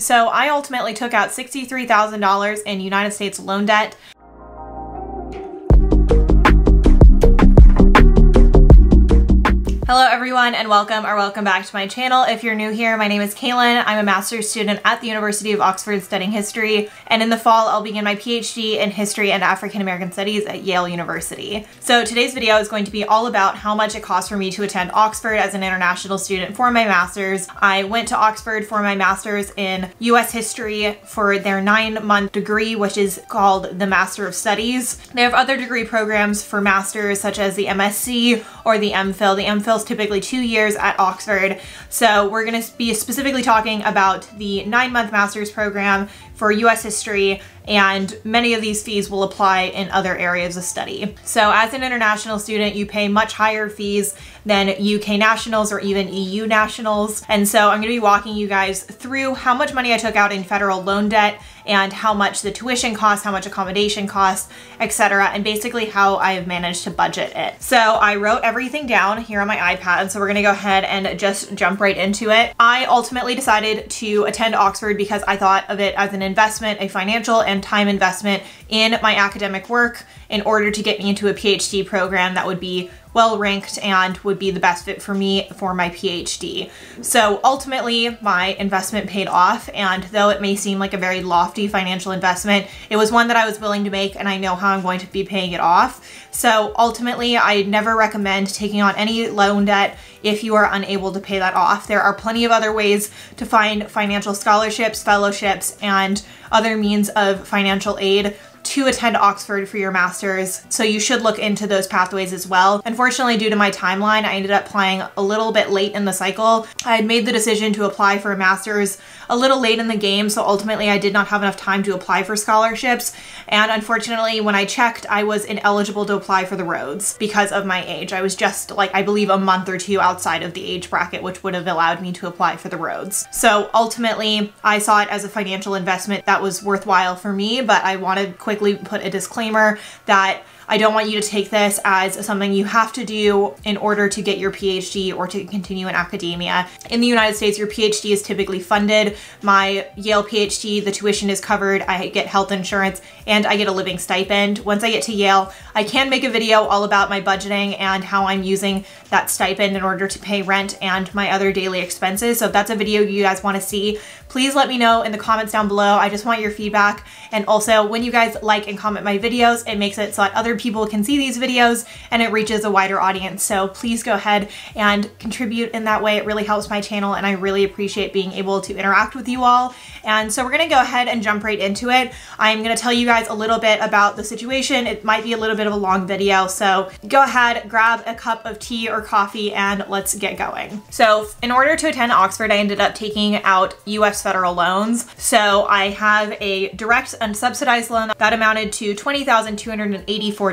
So I ultimately took out $63,000 in United States loan debt. Hello everyone and welcome or welcome back to my channel. If you're new here, my name is Kaelyn. I'm a master's student at the University of Oxford studying history and in the fall I'll begin my PhD in history and African American studies at Yale University. So today's video is going to be all about how much it costs for me to attend Oxford as an international student for my master's. I went to Oxford for my master's in US history for their nine month degree which is called the Master of Studies. They have other degree programs for masters such as the MSc or the MPhil. The MPhil typically two years at Oxford. So we're gonna be specifically talking about the nine month master's program for US history and many of these fees will apply in other areas of study. So as an international student, you pay much higher fees than UK nationals or even EU nationals. And so I'm gonna be walking you guys through how much money I took out in federal loan debt and how much the tuition costs, how much accommodation costs, etc. and basically how I have managed to budget it. So I wrote everything down here on my iPad, so we're gonna go ahead and just jump right into it. I ultimately decided to attend Oxford because I thought of it as an investment, a financial and time investment in my academic work in order to get me into a PhD program that would be well ranked and would be the best fit for me for my PhD. So ultimately my investment paid off and though it may seem like a very lofty financial investment, it was one that I was willing to make and I know how I'm going to be paying it off. So ultimately I never recommend taking on any loan debt if you are unable to pay that off. There are plenty of other ways to find financial scholarships, fellowships, and other means of financial aid to attend Oxford for your master's, so you should look into those pathways as well. Unfortunately, due to my timeline, I ended up applying a little bit late in the cycle. I had made the decision to apply for a master's a little late in the game, so ultimately I did not have enough time to apply for scholarships, and unfortunately, when I checked, I was ineligible to apply for the Rhodes because of my age. I was just like, I believe a month or two outside of the age bracket, which would have allowed me to apply for the Rhodes. So ultimately, I saw it as a financial investment that was worthwhile for me, but I wanted put a disclaimer that I don't want you to take this as something you have to do in order to get your PhD or to continue in academia. In the United States, your PhD is typically funded. My Yale PhD, the tuition is covered, I get health insurance, and I get a living stipend. Once I get to Yale, I can make a video all about my budgeting and how I'm using that stipend in order to pay rent and my other daily expenses. So if that's a video you guys want to see, please let me know in the comments down below. I just want your feedback. And also when you guys like and comment my videos, it makes it so that other people can see these videos and it reaches a wider audience. So please go ahead and contribute in that way. It really helps my channel and I really appreciate being able to interact with you all. And so we're gonna go ahead and jump right into it. I'm gonna tell you guys a little bit about the situation. It might be a little bit of a long video, so go ahead, grab a cup of tea or coffee and let's get going. So in order to attend Oxford, I ended up taking out US federal loans. So I have a direct unsubsidized loan that amounted to $20,284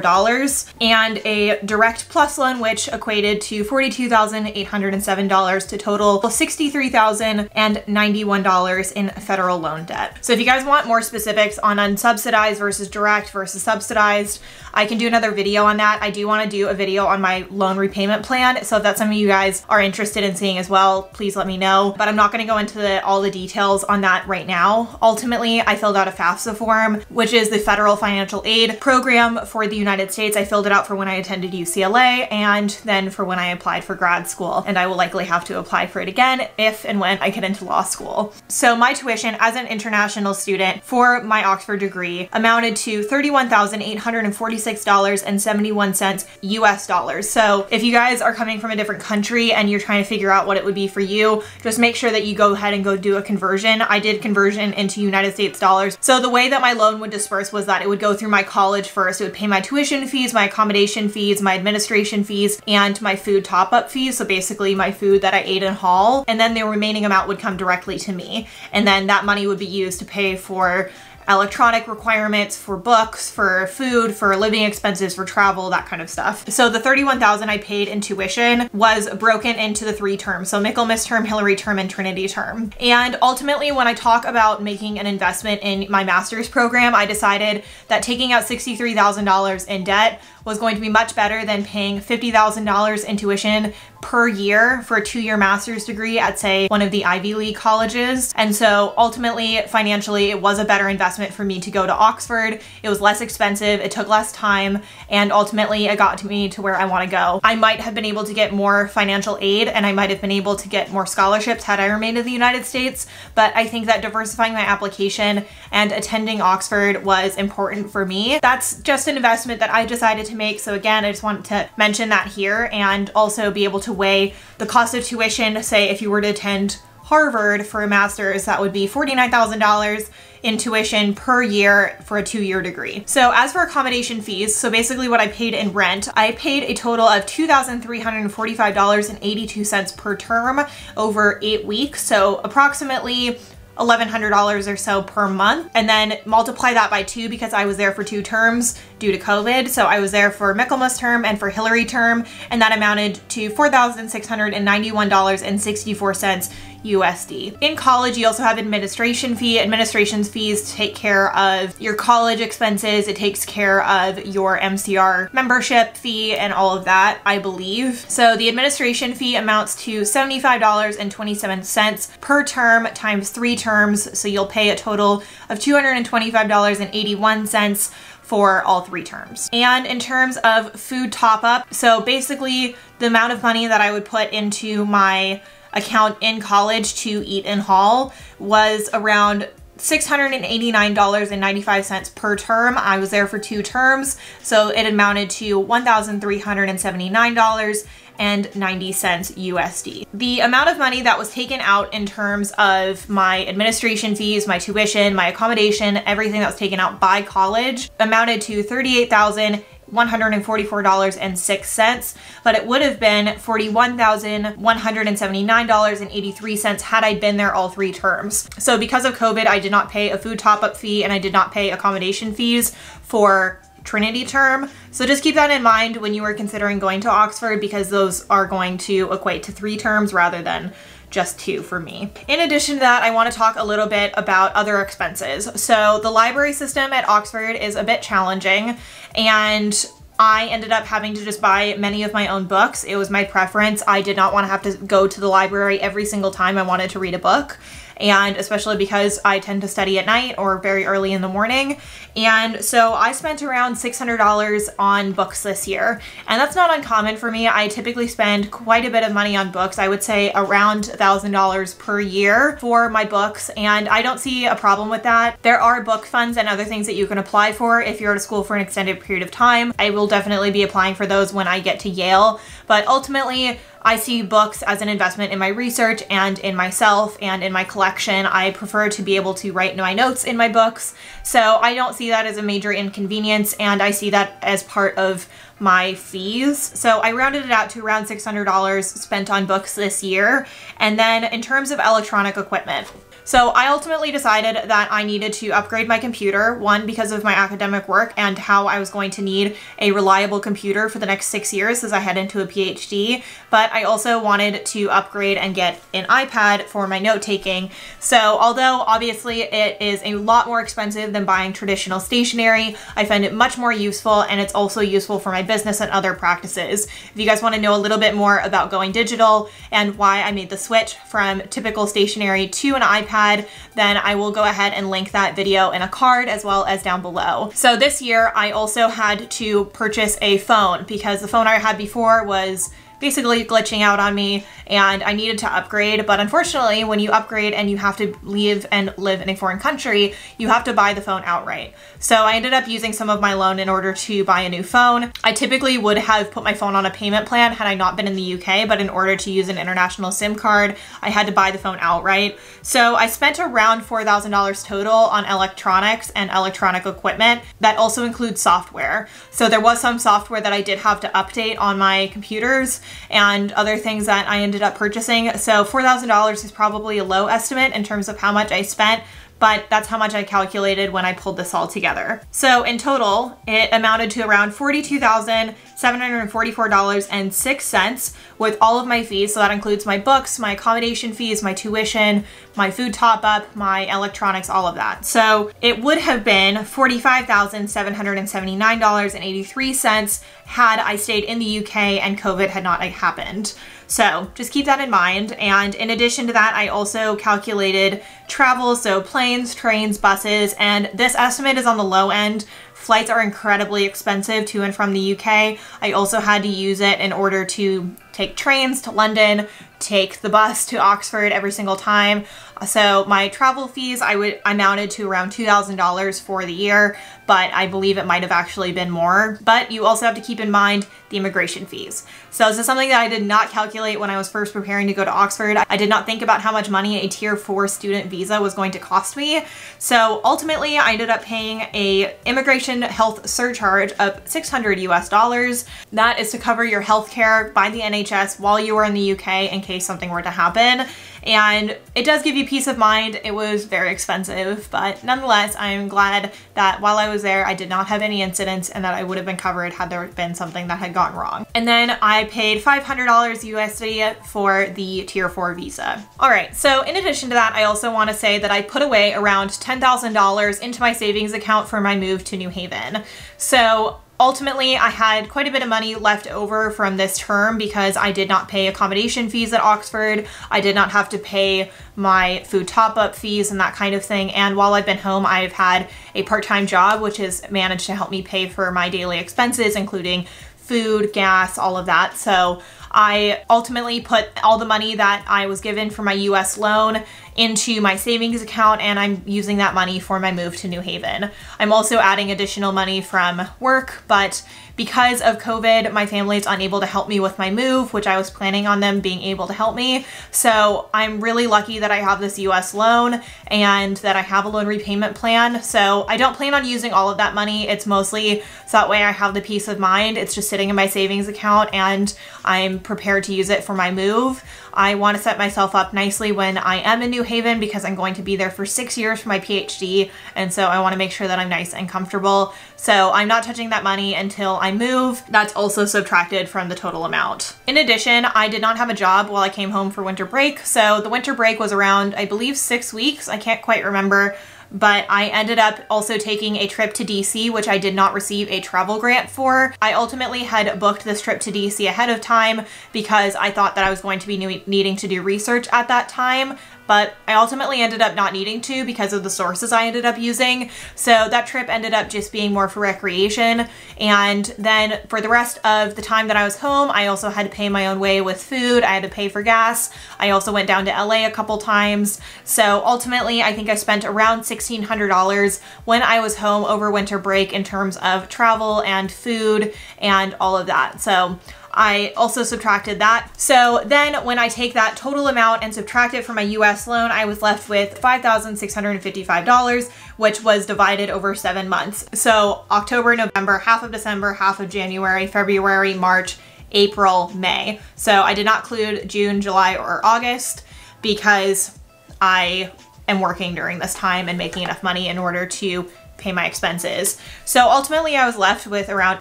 and a direct plus loan which equated to $42,807 to total $63,091 in federal loan debt. So if you guys want more specifics on unsubsidized versus direct versus subsidized, I can do another video on that. I do want to do a video on my loan repayment plan. So if that's something you guys are interested in seeing as well, please let me know. But I'm not going to go into the, all the details on that right now. Ultimately, I filled out a FAFSA form, which is the Federal Financial Aid Program for the United States. I filled it out for when I attended UCLA and then for when I applied for grad school. And I will likely have to apply for it again if and when I get into law school. So my tuition as an international student for my Oxford degree amounted to 31,846 $46.71 US dollars. So if you guys are coming from a different country and you're trying to figure out what it would be for you, just make sure that you go ahead and go do a conversion. I did conversion into United States dollars. So the way that my loan would disperse was that it would go through my college first. It would pay my tuition fees, my accommodation fees, my administration fees, and my food top-up fees. So basically my food that I ate in hall. And then the remaining amount would come directly to me. And then that money would be used to pay for electronic requirements for books, for food, for living expenses, for travel, that kind of stuff. So the 31,000 I paid in tuition was broken into the three terms. So Michaelmas term, Hilary term, and Trinity term. And ultimately, when I talk about making an investment in my master's program, I decided that taking out $63,000 in debt was going to be much better than paying $50,000 in tuition per year for a two-year master's degree at say one of the Ivy League colleges. And so ultimately financially it was a better investment for me to go to Oxford. It was less expensive, it took less time, and ultimately it got to me to where I want to go. I might have been able to get more financial aid and I might have been able to get more scholarships had I remained in the United States, but I think that diversifying my application and attending Oxford was important for me. That's just an investment that I decided to make. So again, I just wanted to mention that here and also be able to weigh the cost of tuition. Say if you were to attend Harvard for a master's, that would be $49,000 in tuition per year for a two-year degree. So as for accommodation fees, so basically what I paid in rent, I paid a total of $2,345.82 per term over eight weeks. So approximately $1,100 or so per month and then multiply that by two because I was there for two terms due to COVID. So I was there for Michaelmas term and for Hilary term and that amounted to $4,691.64 USD. In college, you also have administration fee. Administration's fees take care of your college expenses. It takes care of your MCR membership fee and all of that, I believe. So the administration fee amounts to $75.27 per term times three terms. So you'll pay a total of $225.81 for all three terms. And in terms of food top up, so basically the amount of money that I would put into my account in college to eat in hall was around $689.95 per term. I was there for two terms, so it amounted to $1,379 and 90 cents USD. The amount of money that was taken out in terms of my administration fees, my tuition, my accommodation, everything that was taken out by college amounted to 38,000 $144.06, but it would have been $41,179.83 had I been there all three terms. So because of COVID, I did not pay a food top-up fee and I did not pay accommodation fees for Trinity term. So just keep that in mind when you are considering going to Oxford because those are going to equate to three terms rather than just two for me. In addition to that, I want to talk a little bit about other expenses. So the library system at Oxford is a bit challenging and I ended up having to just buy many of my own books. It was my preference. I did not want to have to go to the library every single time I wanted to read a book and especially because I tend to study at night or very early in the morning. And so I spent around $600 on books this year. And that's not uncommon for me. I typically spend quite a bit of money on books. I would say around $1,000 per year for my books. And I don't see a problem with that. There are book funds and other things that you can apply for if you're at school for an extended period of time. I will definitely be applying for those when I get to Yale. But ultimately, I see books as an investment in my research and in myself and in my collection. I prefer to be able to write my notes in my books. So I don't see that as a major inconvenience and I see that as part of my fees. So I rounded it out to around $600 spent on books this year. And then in terms of electronic equipment, so I ultimately decided that I needed to upgrade my computer, one, because of my academic work and how I was going to need a reliable computer for the next six years as I head into a PhD, but I also wanted to upgrade and get an iPad for my note taking. So although obviously it is a lot more expensive than buying traditional stationery, I find it much more useful and it's also useful for my business and other practices. If you guys want to know a little bit more about going digital and why I made the switch from typical stationery to an iPad, iPad, then I will go ahead and link that video in a card as well as down below. So this year I also had to purchase a phone because the phone I had before was basically glitching out on me and I needed to upgrade. But unfortunately, when you upgrade and you have to leave and live in a foreign country, you have to buy the phone outright. So I ended up using some of my loan in order to buy a new phone. I typically would have put my phone on a payment plan had I not been in the UK, but in order to use an international SIM card, I had to buy the phone outright. So I spent around $4,000 total on electronics and electronic equipment. That also includes software. So there was some software that I did have to update on my computers and other things that I ended up purchasing. So $4,000 is probably a low estimate in terms of how much I spent but that's how much I calculated when I pulled this all together. So in total, it amounted to around $42,744.06 with all of my fees. So that includes my books, my accommodation fees, my tuition, my food top up, my electronics, all of that. So it would have been $45,779.83 had I stayed in the UK and COVID had not happened. So just keep that in mind. And in addition to that, I also calculated travel, so planes, trains, buses, and this estimate is on the low end. Flights are incredibly expensive to and from the UK. I also had to use it in order to take trains to London, take the bus to Oxford every single time. So my travel fees, I would amounted to around $2,000 for the year, but I believe it might have actually been more. But you also have to keep in mind the immigration fees. So this is something that I did not calculate when I was first preparing to go to Oxford. I did not think about how much money a tier four student visa was going to cost me. So ultimately I ended up paying a immigration health surcharge of 600 US dollars. That is to cover your health care by the NHS while you were in the UK in case something were to happen and it does give you peace of mind. It was very expensive, but nonetheless, I'm glad that while I was there, I did not have any incidents and that I would have been covered had there been something that had gone wrong. And then I paid $500 USD for the tier four visa. All right, so in addition to that, I also wanna say that I put away around $10,000 into my savings account for my move to New Haven. So Ultimately, I had quite a bit of money left over from this term because I did not pay accommodation fees at Oxford. I did not have to pay my food top-up fees and that kind of thing. And while I've been home, I've had a part-time job, which has managed to help me pay for my daily expenses, including food, gas, all of that. So I ultimately put all the money that I was given for my US loan into my savings account and I'm using that money for my move to New Haven. I'm also adding additional money from work, but because of COVID, my family is unable to help me with my move, which I was planning on them being able to help me. So I'm really lucky that I have this US loan and that I have a loan repayment plan. So I don't plan on using all of that money. It's mostly so that way I have the peace of mind. It's just sitting in my savings account and I'm prepared to use it for my move. I want to set myself up nicely when I am in New Haven because I'm going to be there for six years for my PhD. And so I want to make sure that I'm nice and comfortable. So I'm not touching that money until I move. That's also subtracted from the total amount. In addition, I did not have a job while I came home for winter break. So the winter break was around, I believe, six weeks. I can't quite remember but I ended up also taking a trip to DC, which I did not receive a travel grant for. I ultimately had booked this trip to DC ahead of time because I thought that I was going to be needing to do research at that time, but I ultimately ended up not needing to because of the sources I ended up using. So that trip ended up just being more for recreation. And then for the rest of the time that I was home, I also had to pay my own way with food. I had to pay for gas. I also went down to LA a couple times. So ultimately, I think I spent around $1,600 when I was home over winter break in terms of travel and food and all of that. So I also subtracted that. So then when I take that total amount and subtract it from my US loan, I was left with $5,655, which was divided over seven months. So October, November, half of December, half of January, February, March, April, May. So I did not include June, July, or August because I am working during this time and making enough money in order to pay my expenses. So ultimately I was left with around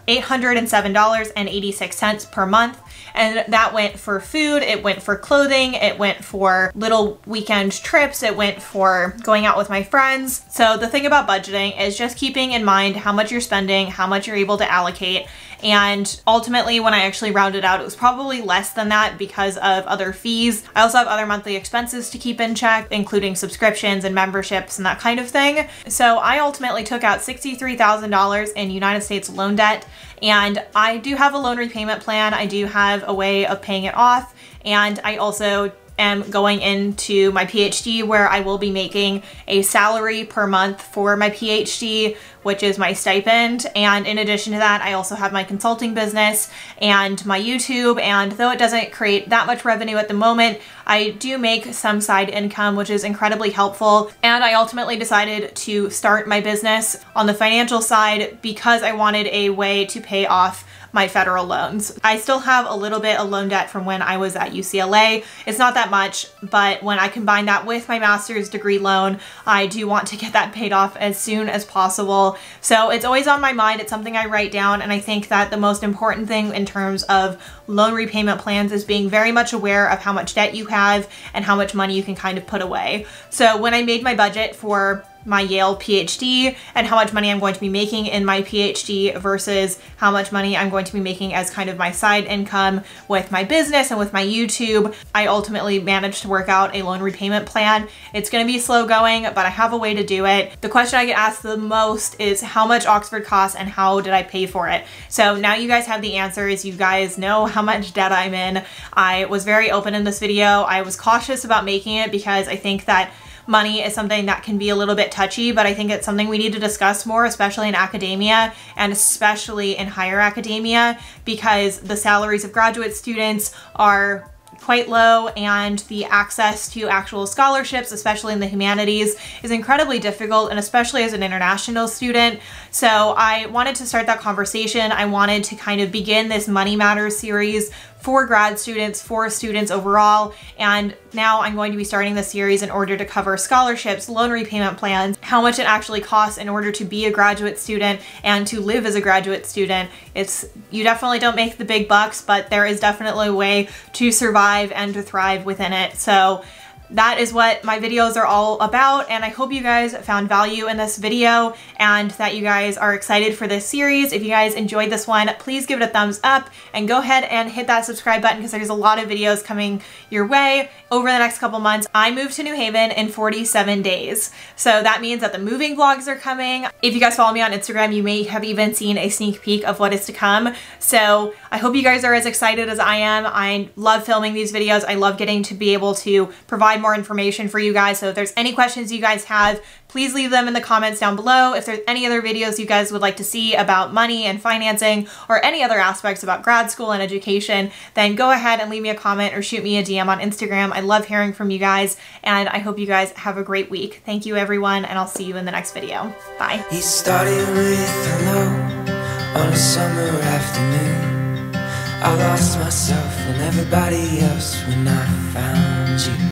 $807.86 per month and that went for food, it went for clothing, it went for little weekend trips, it went for going out with my friends. So the thing about budgeting is just keeping in mind how much you're spending, how much you're able to allocate, and ultimately when I actually rounded out, it was probably less than that because of other fees. I also have other monthly expenses to keep in check, including subscriptions and memberships and that kind of thing. So I ultimately took out $63,000 in United States loan debt and I do have a loan repayment plan. I do have a way of paying it off. And I also am going into my PhD where I will be making a salary per month for my PhD, which is my stipend. And in addition to that, I also have my consulting business and my YouTube. And though it doesn't create that much revenue at the moment, I do make some side income, which is incredibly helpful. And I ultimately decided to start my business on the financial side because I wanted a way to pay off my federal loans. I still have a little bit of loan debt from when I was at UCLA. It's not that much, but when I combine that with my master's degree loan, I do want to get that paid off as soon as possible. So it's always on my mind. It's something I write down. And I think that the most important thing in terms of loan repayment plans is being very much aware of how much debt you have and how much money you can kind of put away. So when I made my budget for my Yale PhD and how much money I'm going to be making in my PhD versus how much money I'm going to be making as kind of my side income with my business and with my YouTube. I ultimately managed to work out a loan repayment plan. It's gonna be slow going, but I have a way to do it. The question I get asked the most is how much Oxford costs and how did I pay for it? So now you guys have the answers. You guys know how much debt I'm in. I was very open in this video. I was cautious about making it because I think that money is something that can be a little bit touchy, but I think it's something we need to discuss more, especially in academia and especially in higher academia, because the salaries of graduate students are quite low and the access to actual scholarships, especially in the humanities, is incredibly difficult and especially as an international student. So I wanted to start that conversation. I wanted to kind of begin this Money Matters series for grad students, for students overall. And now I'm going to be starting the series in order to cover scholarships, loan repayment plans, how much it actually costs in order to be a graduate student and to live as a graduate student. It's You definitely don't make the big bucks, but there is definitely a way to survive and to thrive within it. So that is what my videos are all about and I hope you guys found value in this video and that you guys are excited for this series. If you guys enjoyed this one, please give it a thumbs up and go ahead and hit that subscribe button because there's a lot of videos coming your way over the next couple months. I moved to New Haven in 47 days. So that means that the moving vlogs are coming. If you guys follow me on Instagram, you may have even seen a sneak peek of what is to come. So I hope you guys are as excited as I am. I love filming these videos. I love getting to be able to provide more information for you guys. So if there's any questions you guys have, please leave them in the comments down below. If there's any other videos you guys would like to see about money and financing or any other aspects about grad school and education, then go ahead and leave me a comment or shoot me a DM on Instagram. I love hearing from you guys and I hope you guys have a great week. Thank you everyone and I'll see you in the next video. Bye. He started with hello on a summer afternoon. I lost myself and everybody else when I found you.